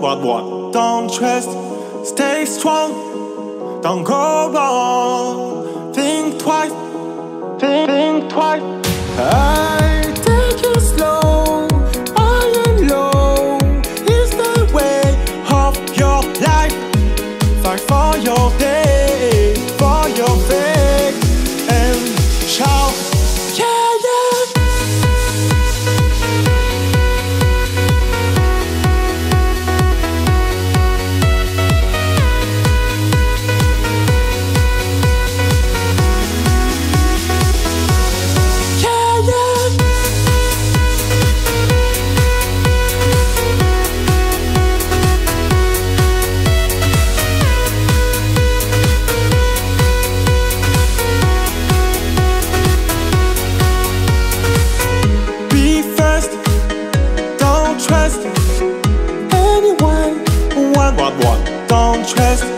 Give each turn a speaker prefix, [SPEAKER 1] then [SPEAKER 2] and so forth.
[SPEAKER 1] one, what, what? Don't trust, stay strong, don't go wrong. Think twice, think, think twice. Ah. trust